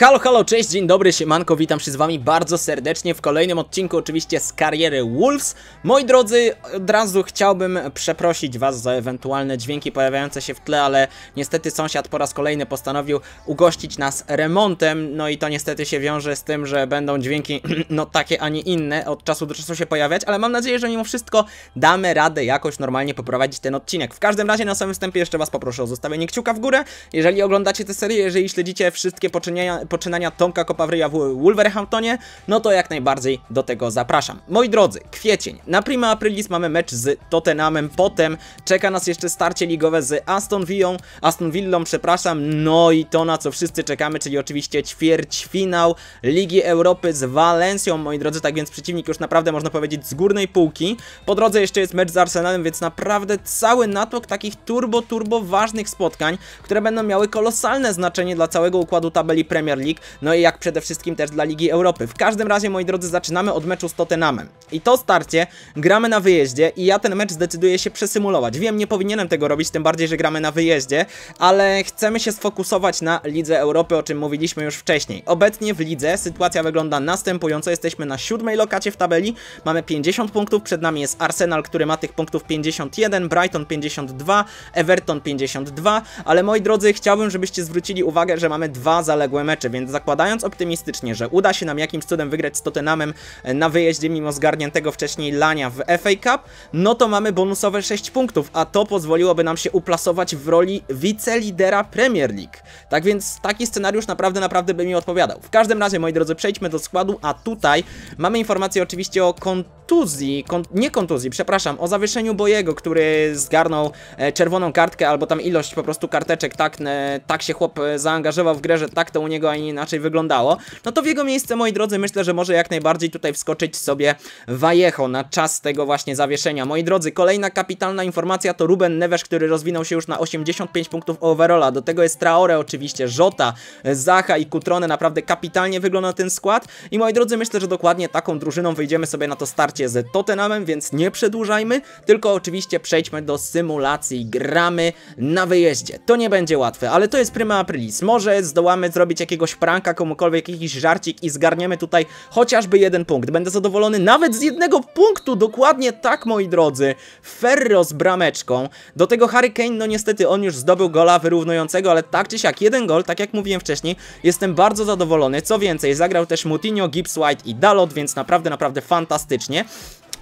Halo, halo, cześć, dzień dobry, siemanko, witam się z wami bardzo serdecznie w kolejnym odcinku oczywiście z kariery Wolves. Moi drodzy, od razu chciałbym przeprosić was za ewentualne dźwięki pojawiające się w tle, ale niestety sąsiad po raz kolejny postanowił ugościć nas remontem, no i to niestety się wiąże z tym, że będą dźwięki no takie, a nie inne od czasu do czasu się pojawiać, ale mam nadzieję, że mimo wszystko damy radę jakoś normalnie poprowadzić ten odcinek. W każdym razie na samym wstępie jeszcze was poproszę o zostawienie kciuka w górę, jeżeli oglądacie tę serię, jeżeli śledzicie wszystkie poczynienia poczynania Tomka Kopawryja w Wolverhamptonie, no to jak najbardziej do tego zapraszam. Moi drodzy, kwiecień. Na Prima Aprilis mamy mecz z Tottenhamem, potem czeka nas jeszcze starcie ligowe z Aston Villą, Aston Villą, przepraszam, no i to na co wszyscy czekamy, czyli oczywiście ćwierćfinał Ligi Europy z Walencją, moi drodzy, tak więc przeciwnik już naprawdę można powiedzieć z górnej półki. Po drodze jeszcze jest mecz z Arsenalem, więc naprawdę cały natok takich turbo, turbo ważnych spotkań, które będą miały kolosalne znaczenie dla całego układu tabeli Premier League, no i jak przede wszystkim też dla Ligi Europy. W każdym razie, moi drodzy, zaczynamy od meczu z Tottenhamem. I to starcie gramy na wyjeździe i ja ten mecz zdecyduję się przesymulować. Wiem, nie powinienem tego robić, tym bardziej, że gramy na wyjeździe, ale chcemy się sfokusować na Lidze Europy, o czym mówiliśmy już wcześniej. Obecnie w lidze sytuacja wygląda następująco. Jesteśmy na siódmej lokacie w tabeli, mamy 50 punktów, przed nami jest Arsenal, który ma tych punktów 51, Brighton 52, Everton 52, ale moi drodzy, chciałbym, żebyście zwrócili uwagę, że mamy dwa zaległe mecze, więc zakładając optymistycznie, że uda się nam jakimś cudem wygrać z Tottenhamem e, na wyjeździe mimo zgarniętego wcześniej lania w FA Cup, no to mamy bonusowe 6 punktów, a to pozwoliłoby nam się uplasować w roli wicelidera Premier League. Tak więc taki scenariusz naprawdę, naprawdę by mi odpowiadał. W każdym razie, moi drodzy, przejdźmy do składu, a tutaj mamy informację oczywiście o kontuzji, kon nie kontuzji, przepraszam, o zawieszeniu Bojego, który zgarnął e, czerwoną kartkę, albo tam ilość po prostu karteczek, tak, e, tak się chłop zaangażował w grę, że tak to u niego, a nie inaczej wyglądało, no to w jego miejsce, moi drodzy, myślę, że może jak najbardziej tutaj wskoczyć sobie Vallejo na czas tego właśnie zawieszenia. Moi drodzy, kolejna kapitalna informacja to Ruben Neves, który rozwinął się już na 85 punktów overalla. Do tego jest Traore oczywiście, Żota, Zacha i Kutrone. Naprawdę kapitalnie wygląda ten skład. I moi drodzy, myślę, że dokładnie taką drużyną wyjdziemy sobie na to starcie z Tottenhamem, więc nie przedłużajmy, tylko oczywiście przejdźmy do symulacji. Gramy na wyjeździe. To nie będzie łatwe, ale to jest Prima Aprilis. Może zdołamy zrobić jakiegoś pranka komukolwiek, jakiś żarcik i zgarniemy tutaj chociażby jeden punkt. Będę zadowolony nawet z jednego punktu, dokładnie tak, moi drodzy. Ferro z brameczką. Do tego Harry Kane, no niestety on już zdobył gola wyrównującego, ale tak czy siak, jeden gol, tak jak mówiłem wcześniej, jestem bardzo zadowolony. Co więcej, zagrał też Mutinho, Gibbs White i Dalot, więc naprawdę, naprawdę fantastycznie.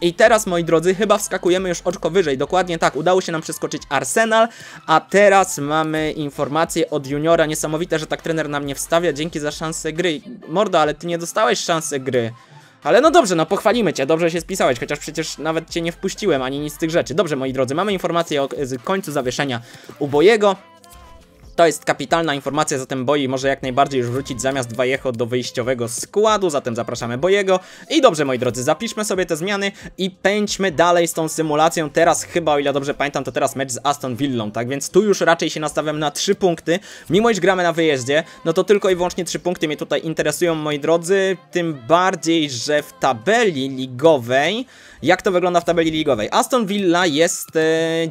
I teraz, moi drodzy, chyba wskakujemy już oczko wyżej. Dokładnie tak, udało się nam przeskoczyć Arsenal, a teraz mamy informację od juniora. Niesamowite, że tak trener nam nie wstawia. Dzięki za szansę gry. Mordo, ale ty nie dostałeś szansy gry. Ale no dobrze, no pochwalimy cię, dobrze się spisałeś, chociaż przecież nawet cię nie wpuściłem, ani nic z tych rzeczy. Dobrze, moi drodzy, mamy informację o końcu zawieszenia ubojego. To jest kapitalna informacja, zatem Boi może jak najbardziej już wrócić zamiast Vallejo do wyjściowego składu, zatem zapraszamy Bojego. I dobrze, moi drodzy, zapiszmy sobie te zmiany i pędźmy dalej z tą symulacją. Teraz chyba, o ile dobrze pamiętam, to teraz mecz z Aston Villą, tak więc tu już raczej się nastawiam na 3 punkty. Mimo iż gramy na wyjeździe, no to tylko i wyłącznie 3 punkty mnie tutaj interesują, moi drodzy. Tym bardziej, że w tabeli ligowej jak to wygląda w tabeli ligowej. Aston Villa jest e,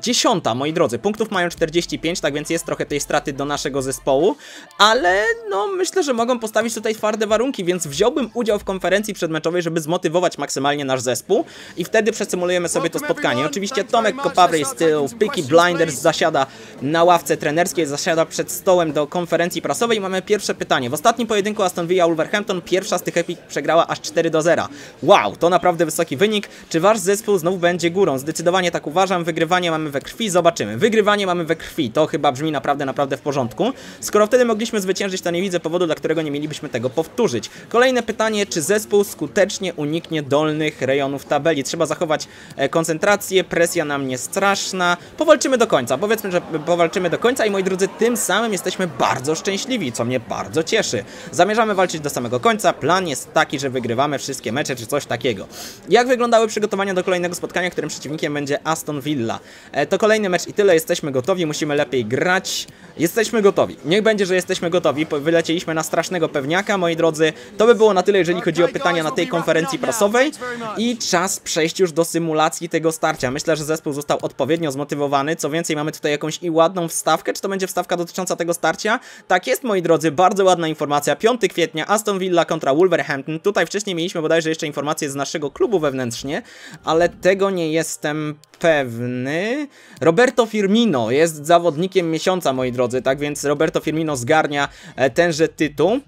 dziesiąta, moi drodzy. Punktów mają 45, tak więc jest trochę tej straty do naszego zespołu, ale no myślę, że mogą postawić tutaj twarde warunki, więc wziąłbym udział w konferencji przedmeczowej, żeby zmotywować maksymalnie nasz zespół i wtedy przesymulujemy sobie to spotkanie. Oczywiście Tomek Kopawry z tyłu, Peaky Blinders zasiada na ławce trenerskiej, zasiada przed stołem do konferencji prasowej mamy pierwsze pytanie. W ostatnim pojedynku Aston Villa Wolverhampton pierwsza z tych epik przegrała aż 4 do 0. Wow, to naprawdę wysoki wynik. Czy wasz zespół znowu będzie górą? Zdecydowanie tak uważam. Wygrywanie mamy we krwi, zobaczymy. Wygrywanie mamy we krwi, to chyba brzmi naprawdę, naprawdę w porządku. Skoro wtedy mogliśmy zwyciężyć, to nie widzę powodu, dla którego nie mielibyśmy tego powtórzyć. Kolejne pytanie, czy zespół skutecznie uniknie dolnych rejonów tabeli? Trzeba zachować e, koncentrację, presja na mnie straszna. Powalczymy do końca, powiedzmy, że powalczymy do końca i moi drodzy, tym samym jesteśmy bardzo szczęśliwi, co mnie bardzo cieszy. Zamierzamy walczyć do samego końca, plan jest taki, że wygrywamy wszystkie mecze, czy coś takiego. Jak wyglądały przygotowania do kolejnego spotkania, którym przeciwnikiem będzie Aston Villa? E, to kolejny mecz i tyle, jesteśmy gotowi, musimy lepiej grać. Jest jesteśmy gotowi. Niech będzie, że jesteśmy gotowi. Wylecieliśmy na strasznego pewniaka, moi drodzy. To by było na tyle, jeżeli chodzi o pytania na tej konferencji prasowej. I czas przejść już do symulacji tego starcia. Myślę, że zespół został odpowiednio zmotywowany. Co więcej, mamy tutaj jakąś i ładną wstawkę. Czy to będzie wstawka dotycząca tego starcia? Tak jest, moi drodzy, bardzo ładna informacja. 5 kwietnia Aston Villa kontra Wolverhampton. Tutaj wcześniej mieliśmy bodajże jeszcze informacje z naszego klubu wewnętrznie, ale tego nie jestem pewny. Roberto Firmino jest zawodnikiem miesiąca, moi drodzy, tak więc Roberto Firmino zgarnia e, tenże tytuł.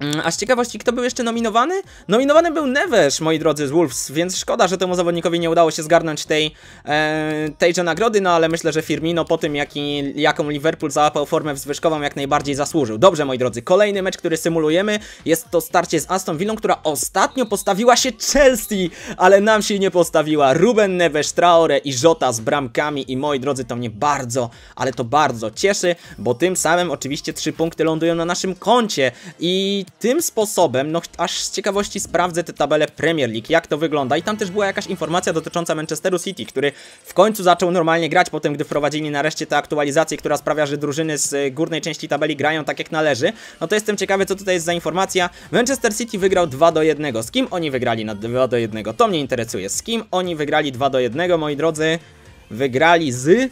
Mm, A z ciekawości, kto był jeszcze nominowany? Nominowany był Neves, moi drodzy, z Wolves, więc szkoda, że temu zawodnikowi nie udało się zgarnąć tej, e, tejże nagrody, no ale myślę, że Firmino po tym, jaki, jaką Liverpool załapał formę wzwyżkową, jak najbardziej zasłużył. Dobrze, moi drodzy, kolejny mecz, który symulujemy, jest to starcie z Aston Villą, która ostatnio postawiła się Chelsea, ale nam się nie postawiła. Ruben Neves, Traore i Jota z bramkami i moi drodzy, to mnie bardzo, ale to bardzo cieszy, bo tym samym oczywiście trzy punkty lądują na naszym koncie i tym sposobem, no aż z ciekawości sprawdzę tę tabelę Premier League, jak to wygląda i tam też była jakaś informacja dotycząca Manchesteru City, który w końcu zaczął normalnie grać po tym, gdy wprowadzili nareszcie tę aktualizację, która sprawia, że drużyny z y, górnej części tabeli grają tak jak należy. No to jestem ciekawy, co tutaj jest za informacja. Manchester City wygrał 2 do 1. Z kim oni wygrali na 2 do 1? To mnie interesuje. Z kim oni wygrali 2 do 1, moi drodzy? Wygrali z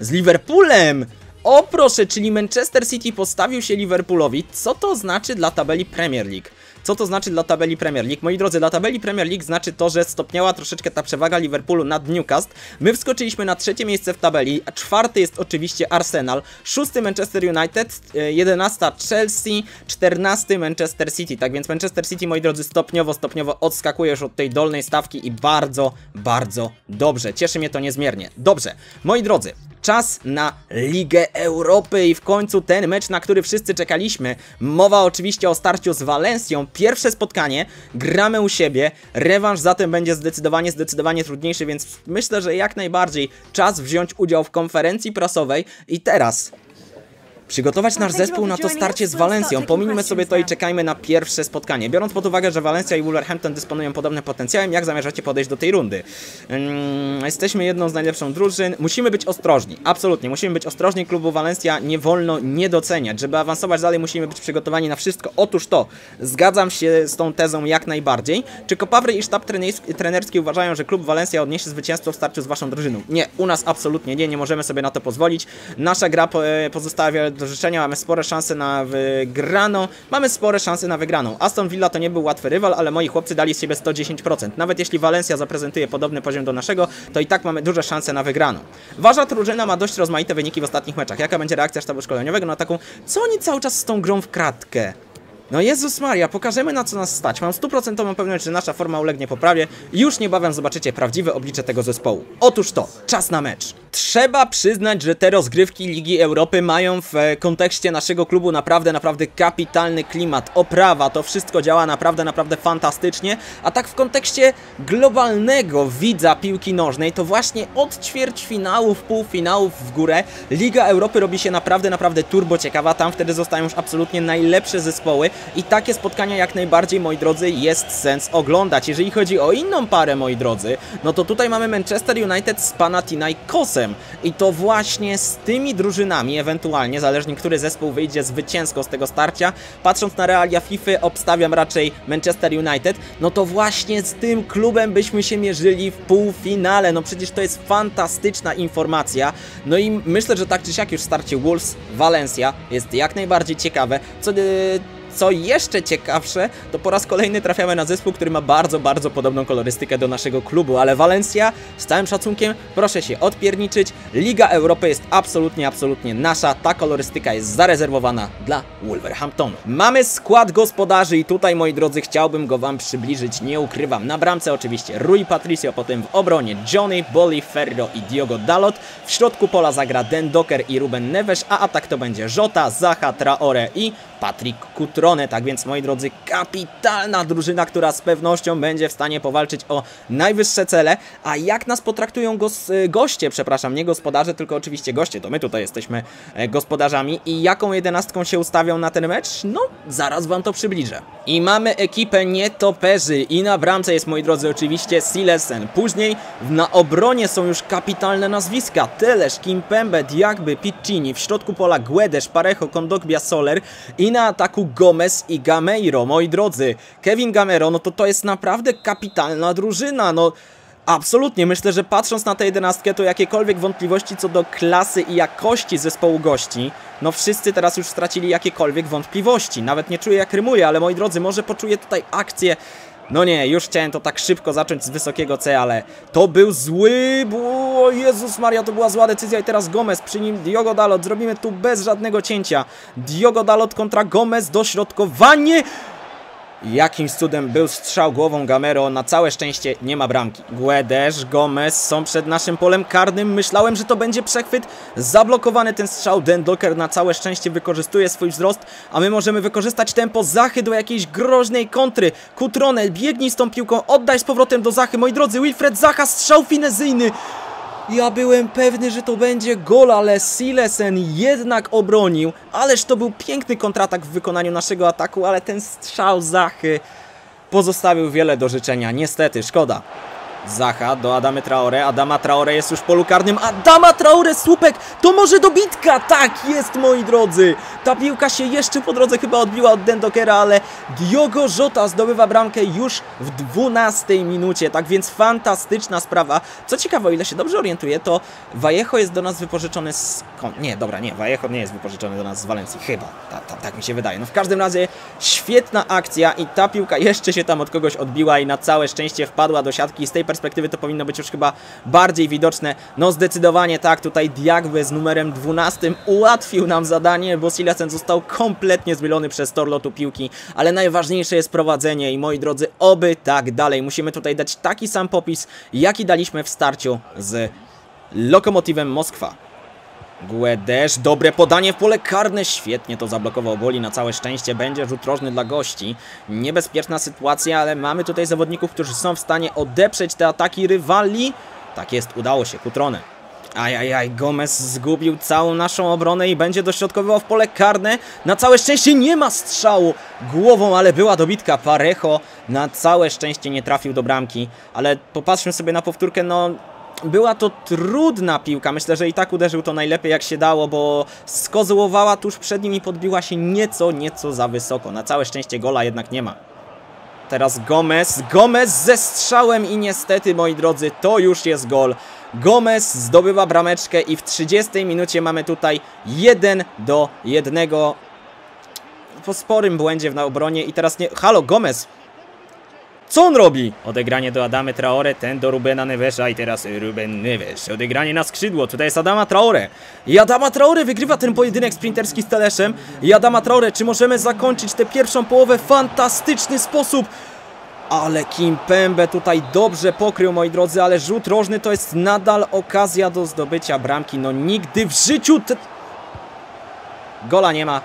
z Liverpoolem! O proszę, czyli Manchester City postawił się Liverpoolowi. Co to znaczy dla tabeli Premier League? Co to znaczy dla tabeli Premier League? Moi drodzy, dla tabeli Premier League znaczy to, że stopniała troszeczkę ta przewaga Liverpoolu nad Newcastle. My wskoczyliśmy na trzecie miejsce w tabeli, a czwarty jest oczywiście Arsenal, szósty Manchester United, e, jedenasta Chelsea, czternasty Manchester City. Tak więc Manchester City, moi drodzy, stopniowo, stopniowo odskakuje już od tej dolnej stawki i bardzo, bardzo dobrze. Cieszy mnie to niezmiernie. Dobrze, moi drodzy, Czas na Ligę Europy i w końcu ten mecz, na który wszyscy czekaliśmy. Mowa oczywiście o starciu z Walencją. Pierwsze spotkanie, gramy u siebie. Rewanż zatem będzie zdecydowanie, zdecydowanie trudniejszy, więc myślę, że jak najbardziej czas wziąć udział w konferencji prasowej. I teraz Przygotować nasz zespół na to starcie z Walencją. Pominijmy sobie to i czekajmy na pierwsze spotkanie. Biorąc pod uwagę, że Walencja i Wolverhampton dysponują podobnym potencjałem, jak zamierzacie podejść do tej rundy? Mm, jesteśmy jedną z najlepszą drużyn. Musimy być ostrożni. Absolutnie. Musimy być ostrożni. Klubu Walencja nie wolno nie doceniać. Żeby awansować dalej, musimy być przygotowani na wszystko. Otóż to, zgadzam się z tą tezą jak najbardziej. Czy Kopawry i sztab trenerski, uważają, że klub Walencja odniesie zwycięstwo w starciu z waszą drużyną? Nie, u nas absolutnie nie. Nie możemy sobie na to pozwolić. Nasza gra e, pozostawia do życzenia. Mamy spore szanse na wygraną. Mamy spore szanse na wygraną. Aston Villa to nie był łatwy rywal, ale moi chłopcy dali z siebie 110%. Nawet jeśli Walencja zaprezentuje podobny poziom do naszego, to i tak mamy duże szanse na wygraną. Wasza drużyna ma dość rozmaite wyniki w ostatnich meczach. Jaka będzie reakcja sztabu szkoleniowego na taką, co oni cały czas z tą grą w kratkę? No Jezus Maria, pokażemy na co nas stać. Mam stuprocentową pewność, że nasza forma ulegnie poprawie już niebawem zobaczycie prawdziwe oblicze tego zespołu. Otóż to, czas na mecz. Trzeba przyznać, że te rozgrywki Ligi Europy mają w e, kontekście naszego klubu naprawdę, naprawdę kapitalny klimat. Oprawa, to wszystko działa naprawdę, naprawdę fantastycznie. A tak w kontekście globalnego widza piłki nożnej, to właśnie od ćwierćfinałów, półfinałów w górę Liga Europy robi się naprawdę, naprawdę turbo ciekawa. Tam wtedy zostają już absolutnie najlepsze zespoły i takie spotkania jak najbardziej, moi drodzy, jest sens oglądać. Jeżeli chodzi o inną parę, moi drodzy, no to tutaj mamy Manchester United z Panathinaikosem. I to właśnie z tymi drużynami, ewentualnie, zależnie który zespół wyjdzie zwycięsko z tego starcia, patrząc na realia FIFA, obstawiam raczej Manchester United, no to właśnie z tym klubem byśmy się mierzyli w półfinale, no przecież to jest fantastyczna informacja, no i myślę, że tak czy siak już starcie Wolves, Valencia jest jak najbardziej ciekawe, co... Yy, co jeszcze ciekawsze, to po raz kolejny trafiamy na zespół, który ma bardzo, bardzo podobną kolorystykę do naszego klubu, ale Valencia, z całym szacunkiem, proszę się odpierniczyć. Liga Europy jest absolutnie, absolutnie nasza. Ta kolorystyka jest zarezerwowana dla Wolverhamptonu. Mamy skład gospodarzy i tutaj, moi drodzy, chciałbym go wam przybliżyć, nie ukrywam. Na bramce oczywiście Rui Patricio, potem w obronie Johnny, Bolli, Ferro i Diogo Dalot. W środku pola zagra Den Docker i Ruben Neves, a atak to będzie Jota, Zaha, Traore i Patrick Cutrone. Tak więc, moi drodzy, kapitalna drużyna, która z pewnością będzie w stanie powalczyć o najwyższe cele. A jak nas potraktują goście, przepraszam, nie gospodarze, tylko oczywiście goście, to my tutaj jesteśmy e, gospodarzami. I jaką jedenastką się ustawią na ten mecz? No, zaraz wam to przybliżę. I mamy ekipę nietoperzy i na bramce jest, moi drodzy, oczywiście Silesen. Później na obronie są już kapitalne nazwiska. Telesz, Kimpembe, Diagby, Piccini, w środku pola Guedes, Parejo, Kondogbia, Soler i na ataku Gomez i Gameiro. Moi drodzy, Kevin Gamero, no to to jest naprawdę kapitalna drużyna, no... Absolutnie, myślę, że patrząc na tę jedenastkę, to jakiekolwiek wątpliwości co do klasy i jakości zespołu gości, no wszyscy teraz już stracili jakiekolwiek wątpliwości. Nawet nie czuję jak rymuje, ale moi drodzy, może poczuję tutaj akcję no nie, już chciałem to tak szybko zacząć z wysokiego C, ale to był zły... O Jezus Maria, to była zła decyzja i teraz Gomez, przy nim Diogo Dalot. Zrobimy tu bez żadnego cięcia. Diogo Dalot kontra Gomez, dośrodkowanie... Jakimś cudem był strzał głową Gamero, na całe szczęście nie ma bramki. Guedes, Gomez są przed naszym polem karnym, myślałem, że to będzie przechwyt. Zablokowany ten strzał, Dendoker na całe szczęście wykorzystuje swój wzrost, a my możemy wykorzystać tempo Zachy do jakiejś groźnej kontry. Kutrone, biegnij z tą piłką, oddaj z powrotem do Zachy, moi drodzy, Wilfred Zacha, strzał finezyjny. Ja byłem pewny, że to będzie gol, ale Silesen jednak obronił. Ależ to był piękny kontratak w wykonaniu naszego ataku, ale ten strzał Zachy pozostawił wiele do życzenia. Niestety, szkoda. Zacha do Adamy Traore. Adama Traore jest już w polu karnym. Adama Traore, słupek! To może dobitka! Tak jest, moi drodzy! Ta piłka się jeszcze po drodze chyba odbiła od Dendokera, ale Diogo Jota zdobywa bramkę już w 12 minucie. Tak więc fantastyczna sprawa. Co ciekawe, o ile się dobrze orientuję, to Vallejo jest do nas wypożyczony z... Nie, dobra, nie, Vallejo nie jest wypożyczony do nas z Walencji. Chyba. Ta, ta, tak mi się wydaje. No w każdym razie świetna akcja i ta piłka jeszcze się tam od kogoś odbiła i na całe szczęście wpadła do siatki z tej perspektywy to powinno być już chyba bardziej widoczne. No zdecydowanie tak, tutaj Diagwe z numerem 12 ułatwił nam zadanie, bo Silacen został kompletnie zmylony przez tor lotu piłki, ale najważniejsze jest prowadzenie i moi drodzy, oby tak dalej. Musimy tutaj dać taki sam popis, jaki daliśmy w starciu z Lokomotywem Moskwa. Guedes, dobre podanie w pole karne, świetnie to zablokował Boli, na całe szczęście będzie rzut rożny dla gości. Niebezpieczna sytuacja, ale mamy tutaj zawodników, którzy są w stanie odeprzeć te ataki rywali. Tak jest, udało się, Kutrone. Ajajaj, Gomez zgubił całą naszą obronę i będzie dośrodkowywał w pole karne. Na całe szczęście nie ma strzału głową, ale była dobitka. Parejo na całe szczęście nie trafił do bramki, ale popatrzmy sobie na powtórkę, no była to trudna piłka. Myślę, że i tak uderzył to najlepiej jak się dało, bo skozłowała tuż przed nim i podbiła się nieco, nieco za wysoko. Na całe szczęście gola jednak nie ma. Teraz Gomez. Gomez ze strzałem i niestety, moi drodzy, to już jest gol. Gomez zdobywa brameczkę i w 30 minucie mamy tutaj 1 do 1 po sporym błędzie w obronie i teraz nie... Halo, Gomez! Co on robi? Odegranie do Adamy Traore, ten do Rubena Nevesza i teraz Ruben Neves. Odegranie na skrzydło, tutaj jest Adama Traore. I Adama Traore wygrywa ten pojedynek sprinterski z Teleszem. I Adama Traore, czy możemy zakończyć tę pierwszą połowę w fantastyczny sposób? Ale Kim Pembe tutaj dobrze pokrył, moi drodzy, ale rzut rożny to jest nadal okazja do zdobycia bramki. No nigdy w życiu... Gola nie ma.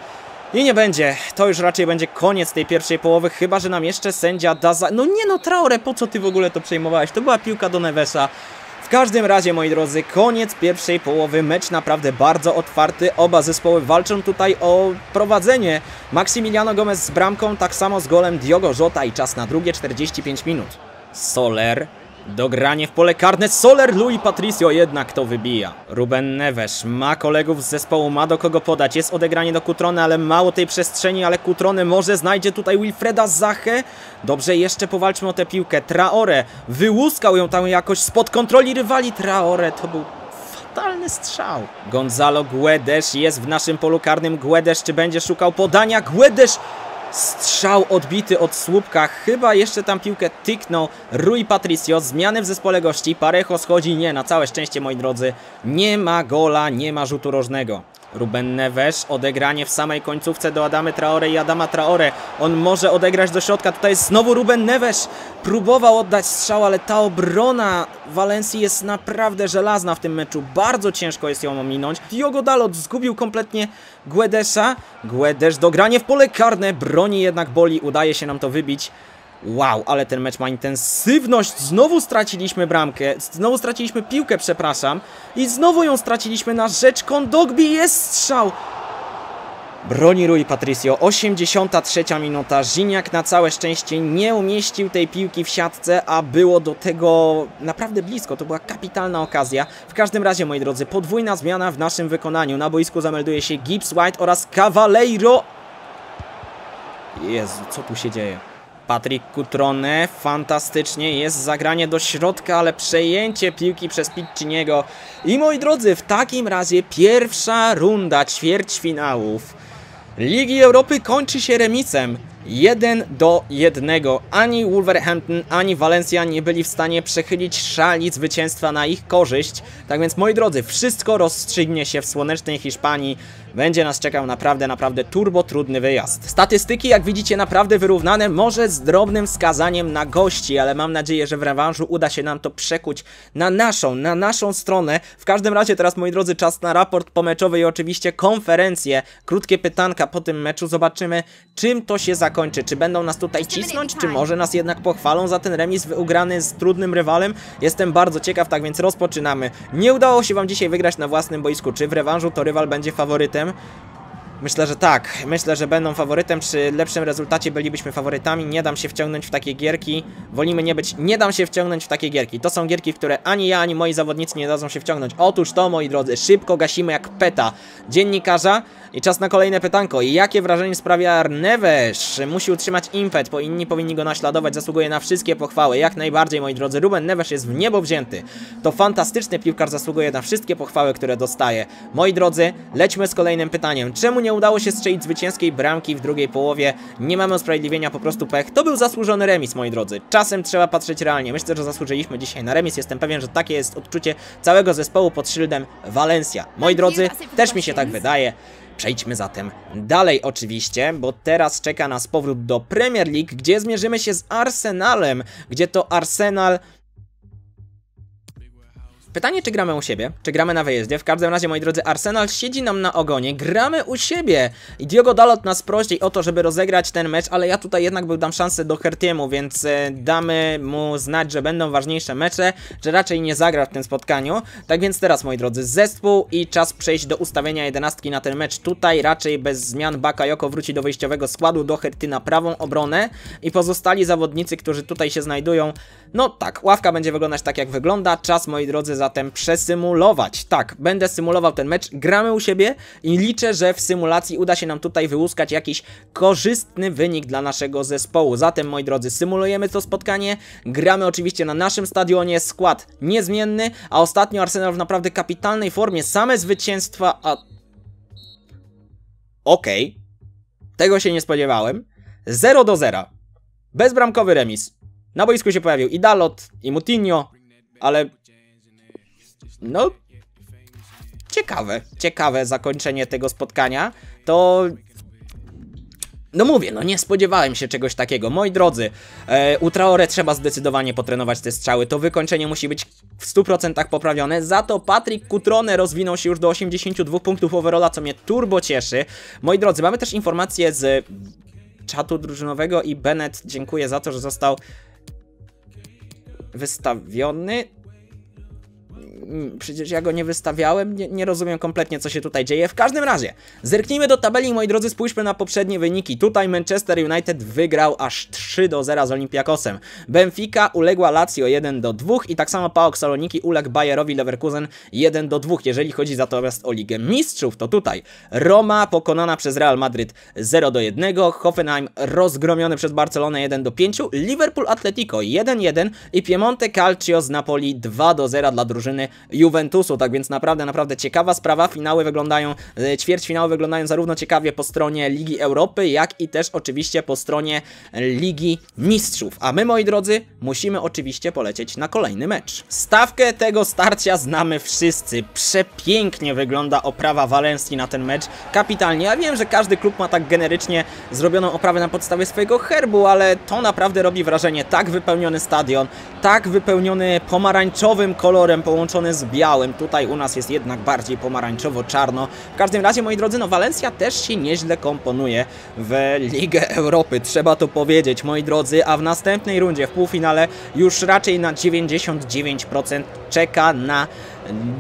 I nie będzie. To już raczej będzie koniec tej pierwszej połowy, chyba że nam jeszcze sędzia da za... No nie no, Traore, po co ty w ogóle to przejmowałeś? To była piłka do Nevesa. W każdym razie, moi drodzy, koniec pierwszej połowy, mecz naprawdę bardzo otwarty, oba zespoły walczą tutaj o prowadzenie. Maximiliano Gomez z bramką, tak samo z golem Diogo Jota i czas na drugie 45 minut. Soler Dogranie w pole karne. Soler, Louis Patricio jednak to wybija. Ruben Neves ma kolegów z zespołu, ma do kogo podać. Jest odegranie do Kutrony, ale mało tej przestrzeni, ale Kutrony może znajdzie tutaj Wilfreda Zachę. Dobrze, jeszcze powalczmy o tę piłkę. Traore wyłuskał ją tam jakoś spod kontroli rywali. Traore to był fatalny strzał. Gonzalo Guedes jest w naszym polu karnym. Guedes czy będzie szukał podania? Guedes Strzał odbity od słupka. Chyba jeszcze tam piłkę tyknął Rui Patricio. Zmiany w zespole gości. Parejo schodzi. Nie, na całe szczęście, moi drodzy. Nie ma gola, nie ma rzutu rożnego. Ruben Neves, odegranie w samej końcówce do Adamy Traore i Adama Traore. On może odegrać do środka, tutaj jest znowu Ruben Neves. Próbował oddać strzał, ale ta obrona Walencji jest naprawdę żelazna w tym meczu. Bardzo ciężko jest ją ominąć. Diogo Dalot zgubił kompletnie Guedesza. Guedes dogranie w pole karne, broni jednak boli, udaje się nam to wybić. Wow, ale ten mecz ma intensywność. Znowu straciliśmy bramkę. Znowu straciliśmy piłkę, przepraszam. I znowu ją straciliśmy na rzecz Kondogbi. Jest strzał. Broni Rui Patricio. 83 minuta. Żiniak na całe szczęście nie umieścił tej piłki w siatce, a było do tego naprawdę blisko. To była kapitalna okazja. W każdym razie, moi drodzy, podwójna zmiana w naszym wykonaniu. Na boisku zamelduje się Gibbs White oraz Cavaleiro. Jezu, co tu się dzieje? Patryk Cutrone, fantastycznie, jest zagranie do środka, ale przejęcie piłki przez Picciniego. I moi drodzy, w takim razie pierwsza runda ćwierćfinałów Ligi Europy kończy się remisem. 1 do 1. Ani Wolverhampton, ani Valencia nie byli w stanie przechylić szali zwycięstwa na ich korzyść. Tak więc, moi drodzy, wszystko rozstrzygnie się w słonecznej Hiszpanii. Będzie nas czekał naprawdę, naprawdę turbo trudny wyjazd. Statystyki, jak widzicie, naprawdę wyrównane, może z drobnym wskazaniem na gości, ale mam nadzieję, że w rewanżu uda się nam to przekuć na naszą, na naszą stronę. W każdym razie teraz, moi drodzy, czas na raport pomeczowy i oczywiście konferencję. Krótkie pytanka po tym meczu. Zobaczymy, czym to się zakończy. Czy będą nas tutaj cisnąć, czy może nas jednak pochwalą za ten remis ugrany z trudnym rywalem? Jestem bardzo ciekaw, tak więc rozpoczynamy. Nie udało się Wam dzisiaj wygrać na własnym boisku. Czy w rewanżu to rywal będzie faworytem? Myślę, że tak. Myślę, że będą faworytem. Przy lepszym rezultacie bylibyśmy faworytami. Nie dam się wciągnąć w takie gierki. Wolimy nie być. Nie dam się wciągnąć w takie gierki. To są gierki, w które ani ja, ani moi zawodnicy nie dadzą się wciągnąć. Otóż to, moi drodzy, szybko gasimy jak peta dziennikarza. I czas na kolejne pytanko. Jakie wrażenie sprawia Neves? Musi utrzymać impet, bo inni powinni go naśladować. Zasługuje na wszystkie pochwały. Jak najbardziej, moi drodzy. Ruben Neves jest w niebo wzięty. To fantastyczny piłkarz, zasługuje na wszystkie pochwały, które dostaje. Moi drodzy, lećmy z kolejnym pytaniem. Czemu nie udało się strzelić zwycięskiej bramki w drugiej połowie? Nie mamy usprawiedliwienia, po prostu pech. To był zasłużony remis, moi drodzy. Czasem trzeba patrzeć realnie. Myślę, że zasłużyliśmy dzisiaj na remis. Jestem pewien, że takie jest odczucie całego zespołu pod szyldem Valencia. Moi drodzy, też mi się tak wydaje. Przejdźmy zatem dalej oczywiście, bo teraz czeka nas powrót do Premier League, gdzie zmierzymy się z Arsenalem, gdzie to Arsenal Pytanie, czy gramy u siebie, czy gramy na wyjeździe. W każdym razie, moi drodzy, Arsenal siedzi nam na ogonie. Gramy u siebie. I Diogo Dalot nas prosi o to, żeby rozegrać ten mecz, ale ja tutaj jednak był dam szansę do Hertiemu, więc e, damy mu znać, że będą ważniejsze mecze, że raczej nie zagra w tym spotkaniu. Tak więc teraz, moi drodzy, zespół i czas przejść do ustawienia jedenastki na ten mecz. Tutaj raczej bez zmian Bakayoko wróci do wyjściowego składu, do Herty na prawą obronę i pozostali zawodnicy, którzy tutaj się znajdują, no tak, ławka będzie wyglądać tak jak wygląda. Czas, moi drodzy, zatem przesymulować. Tak, będę symulował ten mecz. Gramy u siebie i liczę, że w symulacji uda się nam tutaj wyłuskać jakiś korzystny wynik dla naszego zespołu. Zatem, moi drodzy, symulujemy to spotkanie. Gramy oczywiście na naszym stadionie. Skład niezmienny, a ostatnio Arsenal w naprawdę kapitalnej formie. Same zwycięstwa, a... Okej. Okay. Tego się nie spodziewałem. 0 do 0. Bezbramkowy remis. Na boisku się pojawił i Dalot, i Mutinho, ale... No... Ciekawe, ciekawe zakończenie tego spotkania. To no mówię, no nie spodziewałem się czegoś takiego. Moi drodzy, e, u Traore trzeba zdecydowanie potrenować te strzały. To wykończenie musi być w 100% poprawione. Za to Patrick Cutrone rozwinął się już do 82 punktów overalla, co mnie turbo cieszy. Moi drodzy, mamy też informację z czatu drużynowego i Bennett dziękuję za to, że został wystawiony. Mm, przecież ja go nie wystawiałem, nie, nie, rozumiem kompletnie co się tutaj dzieje. W każdym razie, zerknijmy do tabeli, moi drodzy, spójrzmy na poprzednie wyniki. Tutaj Manchester United wygrał aż 3 do 0 z Olympiakosem. Benfica uległa Lazio 1 do 2 i tak samo PAOK Saloniki uległ Bayerowi Leverkusen 1 do 2. Jeżeli chodzi natomiast o Ligę Mistrzów, to tutaj Roma pokonana przez Real Madryt 0 do 1, Hoffenheim rozgromiony przez Barcelonę 1 do 5, Liverpool Atletico 1-1 i Piemonte Calcio z Napoli 2 do 0 dla drużyny Juventusu, tak więc naprawdę, naprawdę ciekawa sprawa. Finały wyglądają, e, ćwierćfinały wyglądają zarówno ciekawie po stronie Ligi Europy, jak i też oczywiście po stronie Ligi Mistrzów. A my, moi drodzy, musimy oczywiście polecieć na kolejny mecz. Stawkę tego starcia znamy wszyscy. Przepięknie wygląda oprawa Walencji na ten mecz. Kapitalnie. Ja wiem, że każdy klub ma tak generycznie zrobioną oprawę na podstawie swojego herbu, ale to naprawdę robi wrażenie. Tak wypełniony stadion, tak wypełniony pomarańczowym kolorem połączony z białym. Tutaj u nas jest jednak bardziej pomarańczowo-czarno. W każdym razie, moi drodzy, no Walencja też się nieźle komponuje w Ligę Europy. Trzeba to powiedzieć, moi drodzy, a w następnej rundzie, w półfinale, już raczej na 99% czeka na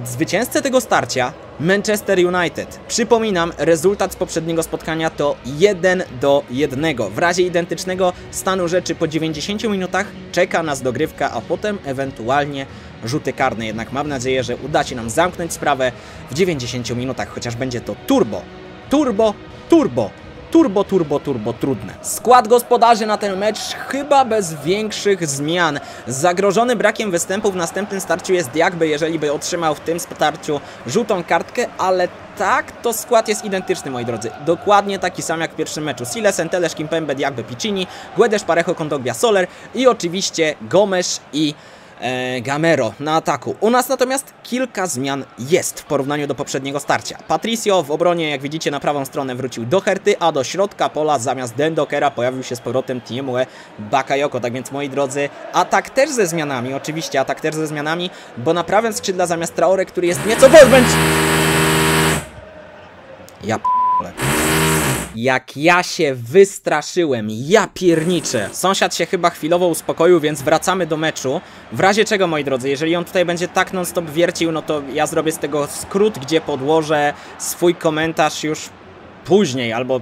zwycięzcę tego starcia Manchester United. Przypominam, rezultat z poprzedniego spotkania to 1 do 1. W razie identycznego stanu rzeczy po 90 minutach czeka nas dogrywka, a potem ewentualnie rzuty karne. Jednak mam nadzieję, że uda się nam zamknąć sprawę w 90 minutach, chociaż będzie to turbo, turbo, turbo turbo, turbo, turbo trudne. Skład gospodarzy na ten mecz chyba bez większych zmian. Zagrożony brakiem występu w następnym starciu jest Diagby, jeżeli by otrzymał w tym starciu żółtą kartkę, ale tak, to skład jest identyczny, moi drodzy. Dokładnie taki sam jak w pierwszym meczu. Sile, Sentelesz, Kimpembe, Diagby, Piccini, Guedes, Parejo, Kondogbia, Soler i oczywiście Gomes i Gamero na ataku. U nas natomiast kilka zmian jest w porównaniu do poprzedniego starcia. Patricio w obronie, jak widzicie, na prawą stronę wrócił do Herty, a do środka pola zamiast Dendokera pojawił się z powrotem Tiemue Bakayoko. Tak więc, moi drodzy, atak też ze zmianami, oczywiście atak też ze zmianami, bo na prawym skrzydle zamiast Traore, który jest nieco wolbędź... Ja p***le. Jak ja się wystraszyłem, ja pierniczę. Sąsiad się chyba chwilowo uspokoił, więc wracamy do meczu. W razie czego, moi drodzy, jeżeli on tutaj będzie tak non-stop wiercił, no to ja zrobię z tego skrót, gdzie podłożę swój komentarz już później, albo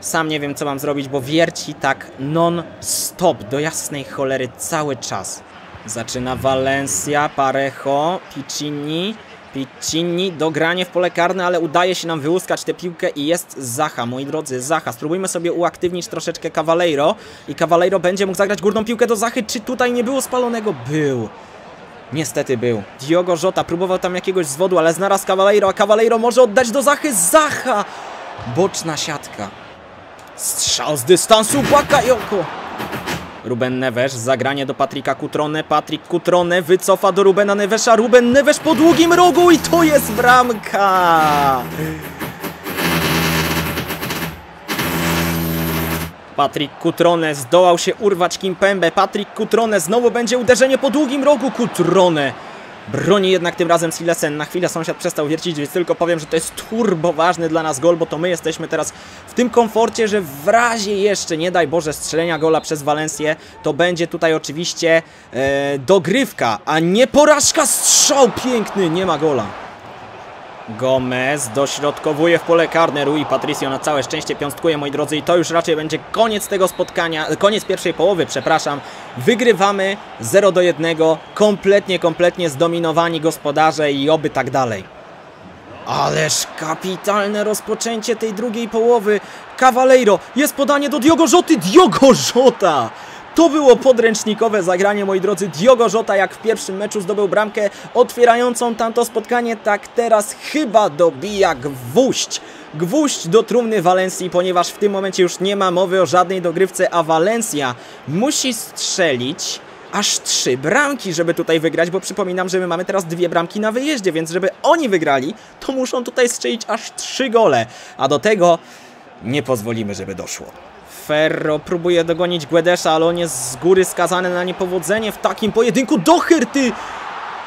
sam nie wiem, co mam zrobić, bo wierci tak non-stop, do jasnej cholery, cały czas. Zaczyna Valencia, Parejo, Piccini... Piccini, dogranie w pole karne, ale udaje się nam wyłuskać tę piłkę i jest Zacha, moi drodzy, Zacha. Spróbujmy sobie uaktywnić troszeczkę Cavaleiro i Cavaleiro będzie mógł zagrać górną piłkę do Zachy. Czy tutaj nie było spalonego? Był. Niestety był. Diogo Jota próbował tam jakiegoś zwodu, ale znalazł Cavaleiro, a Cavaleiro może oddać do Zachy. Zacha! Boczna siatka. Strzał z dystansu, Bakayoko! Ruben Neves, zagranie do Patryka Kutrone, Patryk Kutrone wycofa do Rubena Nevesza, Ruben Neves po długim rogu i to jest bramka! Patryk Kutrone zdołał się urwać Kimpembe, Patryk Kutrone, znowu będzie uderzenie po długim rogu, Kutrone Broni jednak tym razem Silesen. Na chwilę sąsiad przestał wiercić, więc tylko powiem, że to jest turbo ważny dla nas gol, bo to my jesteśmy teraz w tym komforcie, że w razie jeszcze, nie daj Boże, strzelenia gola przez Walencję, to będzie tutaj oczywiście e, dogrywka, a nie porażka. Strzał piękny, nie ma gola. Gomez dośrodkowuje w pole karne. Rui Patricio na całe szczęście piąstkuje, moi drodzy. I to już raczej będzie koniec tego spotkania, koniec pierwszej połowy, przepraszam. Wygrywamy 0 do 1. Kompletnie, kompletnie zdominowani gospodarze i oby tak dalej. Ależ kapitalne rozpoczęcie tej drugiej połowy. Cavaleiro, jest podanie do Diogo Rzoty. Diogo Rzota! To było podręcznikowe zagranie, moi drodzy. Diogo Jota jak w pierwszym meczu zdobył bramkę otwierającą tamto spotkanie, tak teraz chyba dobija gwóźdź. Gwóźdź do trumny Walencji, ponieważ w tym momencie już nie ma mowy o żadnej dogrywce, a Walencja musi strzelić aż trzy bramki, żeby tutaj wygrać, bo przypominam, że my mamy teraz dwie bramki na wyjeździe, więc żeby oni wygrali, to muszą tutaj strzelić aż trzy gole, a do tego nie pozwolimy, żeby doszło. Ferro próbuje dogonić Guedesza, ale on jest z góry skazany na niepowodzenie w takim pojedynku. Doherty!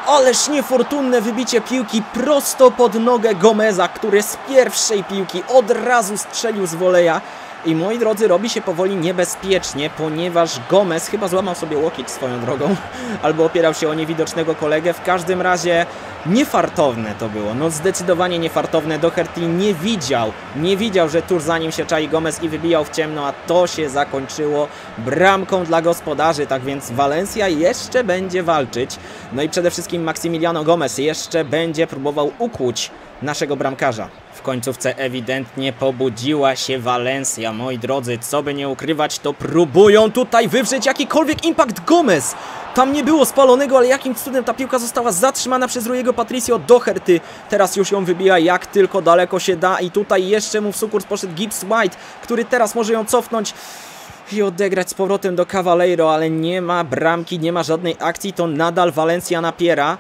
Ależ niefortunne wybicie piłki prosto pod nogę Gomeza, który z pierwszej piłki od razu strzelił z woleja. I moi drodzy, robi się powoli niebezpiecznie, ponieważ Gomez chyba złamał sobie łokieć swoją drogą, albo opierał się o niewidocznego kolegę. W każdym razie niefartowne to było, no zdecydowanie niefartowne. Doherty nie widział, nie widział, że tuż za nim się czai Gomez i wybijał w ciemno, a to się zakończyło bramką dla gospodarzy, tak więc Valencia jeszcze będzie walczyć. No i przede wszystkim Maximiliano Gomez jeszcze będzie próbował ukłuć naszego bramkarza. W końcówce ewidentnie pobudziła się Valencia, moi drodzy, co by nie ukrywać, to próbują tutaj wywrzeć jakikolwiek impact Gomez. Tam nie było spalonego, ale jakim cudem ta piłka została zatrzymana przez Rujego Patricio Doherty. Teraz już ją wybija jak tylko daleko się da i tutaj jeszcze mu w sukurs poszedł Gibbs White, który teraz może ją cofnąć i odegrać z powrotem do Cavaleiro, ale nie ma bramki, nie ma żadnej akcji, to nadal Valencia napiera.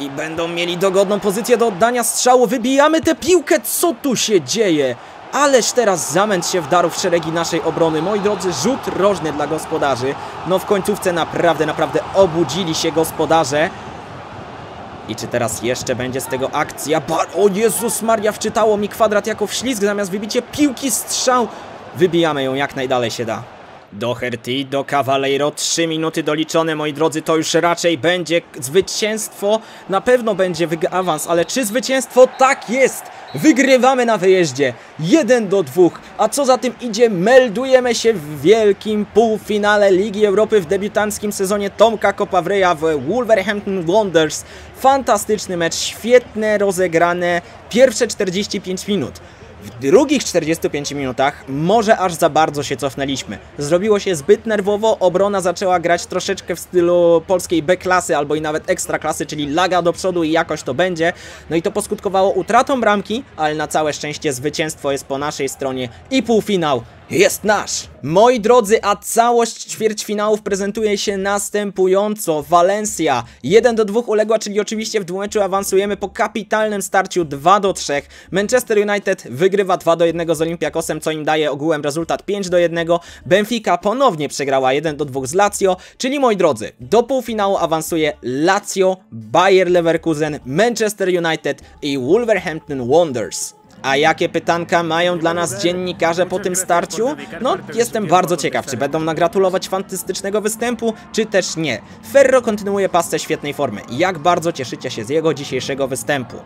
I będą mieli dogodną pozycję do oddania strzału. Wybijamy tę piłkę. Co tu się dzieje? Ależ teraz zamęt się wdarł w szeregi naszej obrony. Moi drodzy, rzut rożny dla gospodarzy. No w końcówce naprawdę, naprawdę obudzili się gospodarze. I czy teraz jeszcze będzie z tego akcja? Ba o Jezus Maria, wczytało mi kwadrat jako wślizg zamiast wybicie piłki strzał. Wybijamy ją jak najdalej się da. Doherty do Cavaleiro, 3 minuty doliczone, moi drodzy, to już raczej będzie zwycięstwo, na pewno będzie awans, ale czy zwycięstwo? Tak jest! Wygrywamy na wyjeździe, 1 do 2, a co za tym idzie, meldujemy się w wielkim półfinale Ligi Europy w debiutanckim sezonie Tomka Kopawreja w Wolverhampton Wanderers. Fantastyczny mecz, świetne rozegrane pierwsze 45 minut. W drugich 45 minutach może aż za bardzo się cofnęliśmy. Zrobiło się zbyt nerwowo, obrona zaczęła grać troszeczkę w stylu polskiej B-klasy albo i nawet ekstraklasy, czyli laga do przodu i jakoś to będzie. No i to poskutkowało utratą bramki, ale na całe szczęście zwycięstwo jest po naszej stronie i półfinał jest nasz! Moi drodzy, a całość ćwierćfinałów prezentuje się następująco. Valencia 1 do 2 uległa, czyli oczywiście w dwumeczu awansujemy po kapitalnym starciu 2 do 3. Manchester United wygrywa 2 do 1 z Olympiakosem, co im daje ogółem rezultat 5 do 1. Benfica ponownie przegrała 1 do 2 z Lazio, czyli moi drodzy, do półfinału awansuje Lazio, Bayer Leverkusen, Manchester United i Wolverhampton Wanderers. A jakie pytanka mają dla nas dziennikarze po tym starciu? No, jestem bardzo ciekaw, czy będą nagratulować fantastycznego występu, czy też nie. Ferro kontynuuje pasce świetnej formy. Jak bardzo cieszycie się z jego dzisiejszego występu?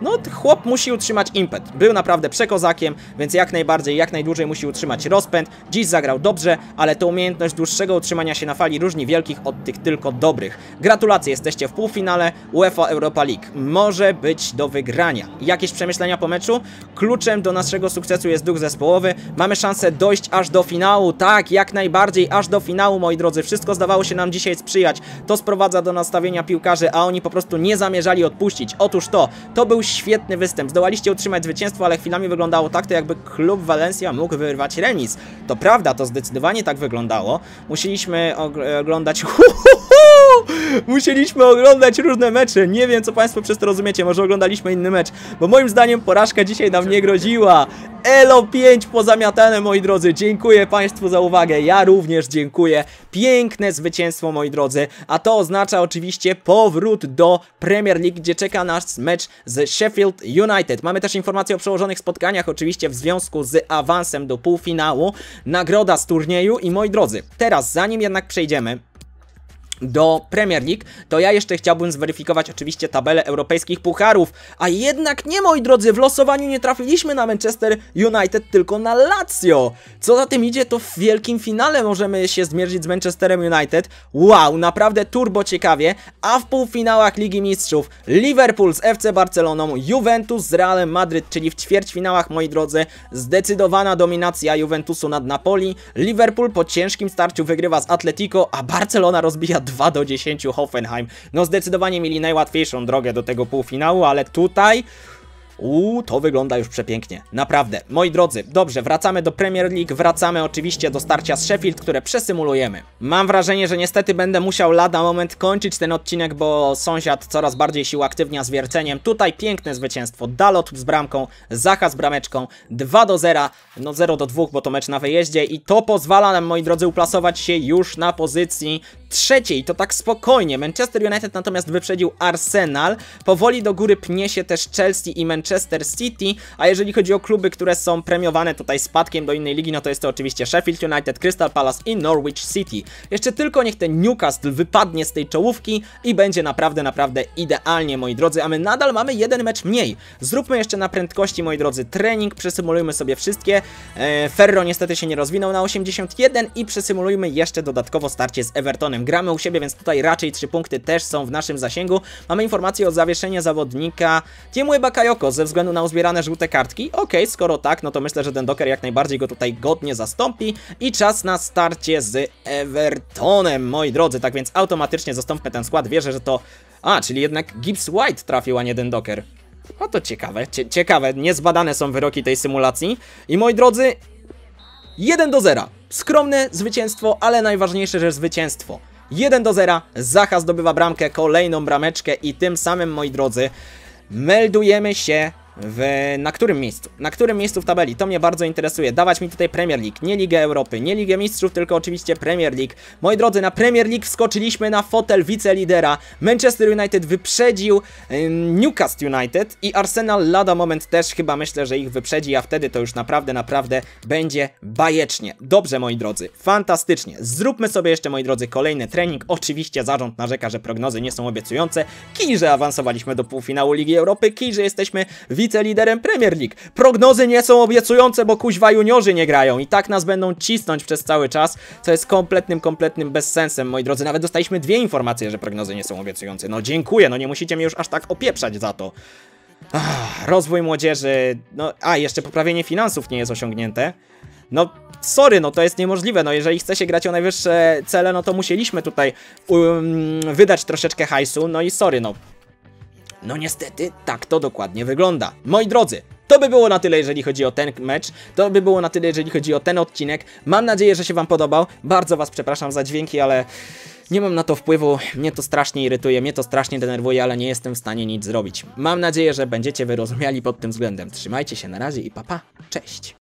No, chłop musi utrzymać impet. Był naprawdę przekozakiem, więc jak najbardziej, jak najdłużej musi utrzymać rozpęd. Dziś zagrał dobrze, ale to umiejętność dłuższego utrzymania się na fali różni wielkich od tych tylko dobrych. Gratulacje, jesteście w półfinale UEFA Europa League. Może być do wygrania. Jakieś przemyślenia po meczu? Kluczem do naszego sukcesu jest duch zespołowy. Mamy szansę dojść aż do finału. Tak, jak najbardziej, aż do finału, moi drodzy. Wszystko zdawało się nam dzisiaj sprzyjać. To sprowadza do nastawienia piłkarzy, a oni po prostu nie zamierzali odpuścić. Otóż to, to był świetny występ. Zdołaliście utrzymać zwycięstwo, ale chwilami wyglądało tak, to jakby klub Valencia mógł wyrwać remis. To prawda, to zdecydowanie tak wyglądało. Musieliśmy oglądać... Musieliśmy oglądać różne mecze. Nie wiem, co Państwo przez to rozumiecie. Może oglądaliśmy inny mecz. Bo moim zdaniem porażka dzisiaj nam nie groziła. Elo 5 pozamiatane, moi drodzy. Dziękuję Państwu za uwagę. Ja również dziękuję. Piękne zwycięstwo, moi drodzy. A to oznacza oczywiście powrót do Premier League, gdzie czeka nas mecz z Sheffield United. Mamy też informacje o przełożonych spotkaniach, oczywiście w związku z awansem do półfinału. Nagroda z turnieju i moi drodzy, teraz zanim jednak przejdziemy do Premier League, to ja jeszcze chciałbym zweryfikować oczywiście tabelę europejskich pucharów, a jednak nie moi drodzy, w losowaniu nie trafiliśmy na Manchester United, tylko na Lazio. Co za tym idzie, to w wielkim finale możemy się zmierzyć z Manchesterem United. Wow, naprawdę turbo ciekawie, a w półfinałach Ligi Mistrzów Liverpool z FC Barceloną, Juventus z Realem Madryt, czyli w ćwierćfinałach, moi drodzy, zdecydowana dominacja Juventusu nad Napoli. Liverpool po ciężkim starciu wygrywa z Atletico, a Barcelona rozbija 2 do 10 Hoffenheim. No zdecydowanie mieli najłatwiejszą drogę do tego półfinału, ale tutaj Uuu, to wygląda już przepięknie. Naprawdę. Moi drodzy, dobrze, wracamy do Premier League, wracamy oczywiście do starcia z Sheffield, które przesymulujemy. Mam wrażenie, że niestety będę musiał lada moment kończyć ten odcinek, bo sąsiad coraz bardziej się uaktywnia z wierceniem. Tutaj piękne zwycięstwo. Dalot z bramką, Zacha z brameczką, 2 do 0, no 0 do 2, bo to mecz na wyjeździe i to pozwala nam, moi drodzy, uplasować się już na pozycji trzeciej. To tak spokojnie. Manchester United natomiast wyprzedził Arsenal. Powoli do góry pnie się też Chelsea i Manchester City, a jeżeli chodzi o kluby, które są premiowane tutaj spadkiem do innej ligi, no to jest to oczywiście Sheffield United, Crystal Palace i Norwich City. Jeszcze tylko niech ten Newcastle wypadnie z tej czołówki i będzie naprawdę, naprawdę idealnie, moi drodzy, a my nadal mamy jeden mecz mniej. Zróbmy jeszcze na prędkości, moi drodzy, trening, przesymulujmy sobie wszystkie. E, Ferro niestety się nie rozwinął na 81 i przesymulujmy jeszcze dodatkowo starcie z Evertonem, Gramy u siebie, więc tutaj raczej 3 punkty też są w naszym zasięgu. Mamy informację o zawieszeniu zawodnika Tiemue Bakayoko ze względu na uzbierane żółte kartki. Okej, skoro tak, no to myślę, że ten Docker jak najbardziej go tutaj godnie zastąpi. I czas na starcie z Evertonem, moi drodzy. Tak więc automatycznie zastąpmy ten skład. Wierzę, że to... A, czyli jednak Gibbs White trafił, a nie ten Docker. O to ciekawe, cie ciekawe, niezbadane są wyroki tej symulacji. I moi drodzy, 1 do 0. Skromne zwycięstwo, ale najważniejsze, że zwycięstwo. 1 do 0, Zacha zdobywa bramkę, kolejną brameczkę i tym samym, moi drodzy, meldujemy się w... na którym miejscu? Na którym miejscu w tabeli? To mnie bardzo interesuje. Dawać mi tutaj Premier League, nie Ligę Europy, nie Ligę Mistrzów, tylko oczywiście Premier League. Moi drodzy, na Premier League wskoczyliśmy na fotel wicelidera. Manchester United wyprzedził ym, Newcastle United i Arsenal lada moment też chyba myślę, że ich wyprzedzi, a wtedy to już naprawdę, naprawdę będzie bajecznie. Dobrze, moi drodzy, fantastycznie. Zróbmy sobie jeszcze, moi drodzy, kolejny trening. Oczywiście zarząd narzeka, że prognozy nie są obiecujące. Kij, że awansowaliśmy do półfinału Ligi Europy, kij, że jesteśmy wiceliderem Premier League. Prognozy nie są obiecujące, bo kuźwa juniorzy nie grają i tak nas będą cisnąć przez cały czas, co jest kompletnym, kompletnym bezsensem, moi drodzy. Nawet dostaliśmy dwie informacje, że prognozy nie są obiecujące. No dziękuję, no nie musicie mnie już aż tak opieprzać za to. Ach, rozwój młodzieży, no a jeszcze poprawienie finansów nie jest osiągnięte. No, sorry, no to jest niemożliwe, no jeżeli chce się grać o najwyższe cele, no to musieliśmy tutaj um, wydać troszeczkę hajsu, no i sorry, no no niestety, tak to dokładnie wygląda. Moi drodzy, to by było na tyle, jeżeli chodzi o ten mecz. To by było na tyle, jeżeli chodzi o ten odcinek. Mam nadzieję, że się Wam podobał. Bardzo Was przepraszam za dźwięki, ale nie mam na to wpływu. Mnie to strasznie irytuje, mnie to strasznie denerwuje, ale nie jestem w stanie nic zrobić. Mam nadzieję, że będziecie wyrozumiali pod tym względem. Trzymajcie się na razie i papa. Cześć.